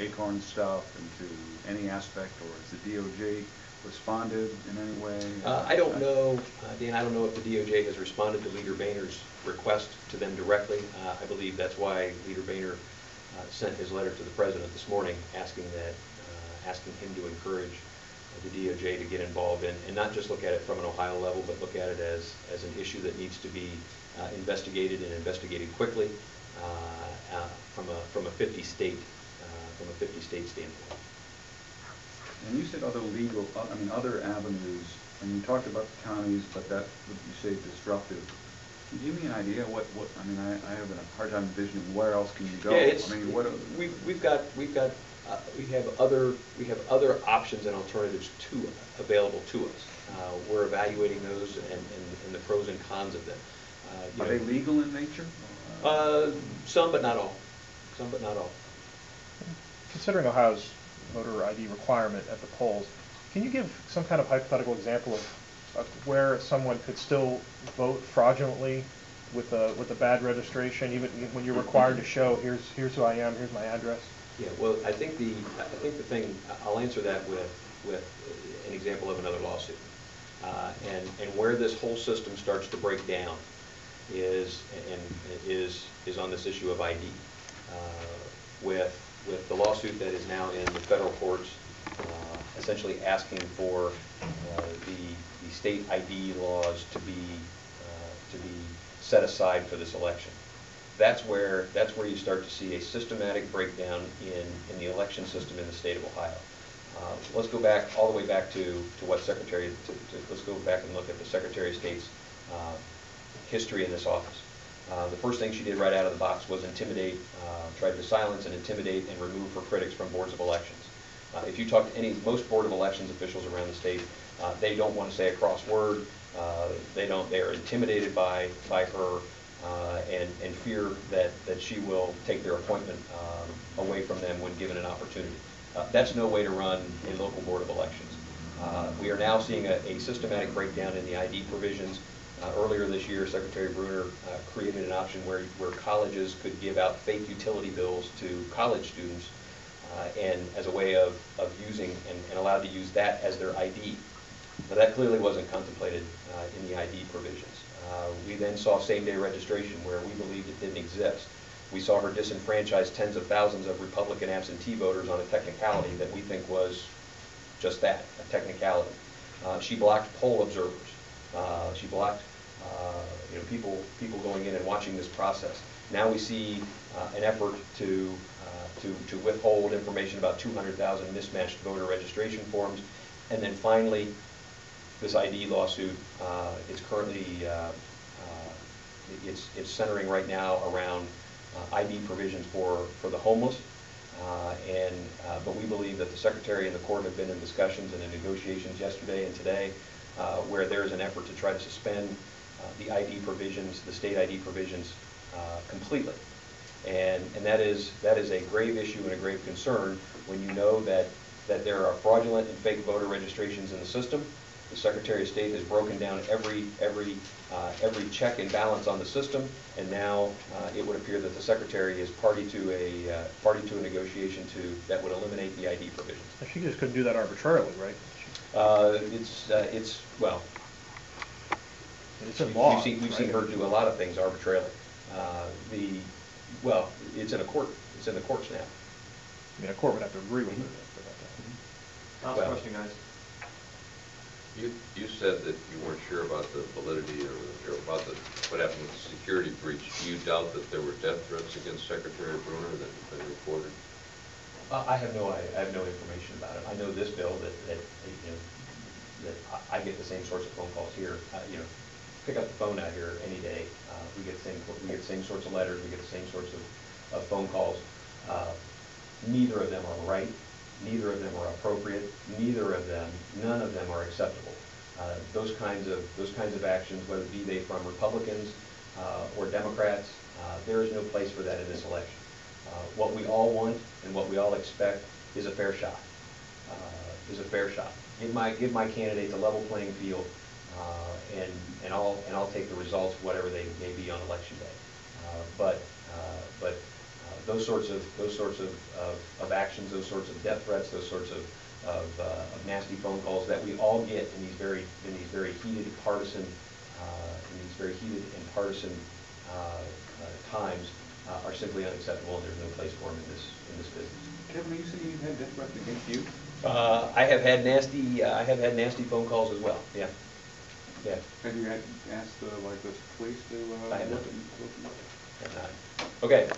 Acorn stuff and to any aspect, or has the DOJ responded in any way? Uh, I don't know, uh, Dan, I don't know if the DOJ has responded to Leader Boehner's request to them directly. Uh, I believe that's why Leader Boehner uh, sent his letter to the president this morning, asking that, uh, asking him to encourage the DOJ to get involved in, and not just look at it from an Ohio level, but look at it as, as an issue that needs to be uh, investigated and investigated quickly from a, from a 50-state, from a 50-state standpoint. And you said other legal, uh, I mean, other avenues, and you talked about the counties, but that, would you say disruptive. Can you give me an idea what, what, I mean, I, I have a hard time envisioning where else can you go? Yeah, it's, I mean, what, we've, we've got, we've got, uh, we have other, we have other options and alternatives to, available to us. Uh, We're evaluating those and, and and the pros and cons of them. Uh, are they legal in nature? Uh, some, but not all. Some, but not all. Considering Ohio's voter ID requirement at the polls, can you give some kind of hypothetical example of, of where someone could still vote fraudulently with a, with a bad registration, even when you're required to show, here's, here's who I am, here's my address? Yeah, well, I think the, I think the thing, I'll answer that with, with an example of another lawsuit. Uh, And, and where this whole system starts to break down is, and is, is on this issue of ID. Uh, With, with the lawsuit that is now in the federal courts, uh, essentially asking for uh, the, the state ID laws to be, uh, to be set aside for this election that's where, that's where you start to see a systematic breakdown in, in the election system in the state of Ohio. Uh, Let's go back, all the way back to, to what Secretary, to, to, let's go back and look at the Secretary of State's uh, history in this office. Uh, The first thing she did right out of the box was intimidate, uh, tried to silence and intimidate and remove her critics from boards of elections. Uh, If you talk to any, most Board of Elections officials around the state, uh, they don't want to say a cross word. Uh, They don't, they are intimidated by, by her and, and fear that, that she will take their appointment um, away from them when given an opportunity. That's no way to run a local board of elections. We are now seeing a, a systematic breakdown in the ID provisions. Uh, Earlier this year, Secretary Brunner uh, created an option where, where colleges could give out fake utility bills to college students uh, and as a way of, of using and, and allowed to use that as their ID. Now, that clearly wasn't contemplated uh, in the ID provisions. Uh, We then saw same-day registration where we believed it didn't exist. We saw her disenfranchise tens of thousands of Republican absentee voters on a technicality that we think was just that, a technicality. Uh, She blocked poll observers. She blocked, uh, you know, people, people going in and watching this process. Now we see uh, an effort to, uh, to to withhold information about 200,000 mismatched voter registration forms. And then finally, this ID lawsuit uh, is currently, uh, uh, it's, it's centering right now around uh, ID provisions for, for the homeless. And, but we believe that the secretary and the court have been in discussions and in negotiations yesterday and today where there is an effort to try to suspend the ID provisions, the state ID provisions uh, completely. And, and that is, that is a grave issue and a grave concern when you know that, that there are fraudulent and fake voter registrations in the system. The Secretary of State has broken down every, every, uh, every check and balance on the system, and now uh, it would appear that the Secretary is party to a, uh, party to a negotiation to, that would eliminate the ID provisions. She just couldn't do that arbitrarily, right? Uh, It's, uh, it's, well, It's in law. We've seen, we've seen her do a lot of things arbitrarily. Uh, The, well, it's in a court, it's in the courts now. I mean, a court would have to agree with her. Last Well- question, guys. You, you said that you weren't sure about the validity or or about the, what happened with the security breach. Do you doubt that there were death threats against Secretary Brunner that have been reported? Uh, I have no, I I have no information about it. I know this bill that, that, you know, that I I get the same sorts of phone calls here, Uh, you know, pick up the phone out here any day. Uh, We get the same, we get the same sorts of letters, we get the same sorts of, of phone calls. Uh, Neither of them are right, neither of them are appropriate, neither of them, none of them are acceptable. Uh, Those kinds of, those kinds of actions, whether be they from Republicans uh, or Democrats, uh, there is no place for that in this election. Uh, What we all want and what we all expect is a fair shot, is a fair shot. Give my, give my candidates a level playing field, uh, and, and I'll, and I'll take the results, whatever they may be on election day. Uh, But, uh, but uh, those sorts of, those sorts of, of of actions, those sorts of death threats, those sorts of, of uh, of nasty phone calls that we all get in these very, in these very heated partisan, uh, in these very heated and partisan uh, uh, times uh, are simply unacceptable, and there's no place for them in this, in this business. Kevin, are you saying you've had death threats against you? Uh, I have had nasty, uh, I have had nasty phone calls as well, yeah, yeah. Have you had, asked, uh, like, the police to, uh? I have not. look at- look at- have not. Okay,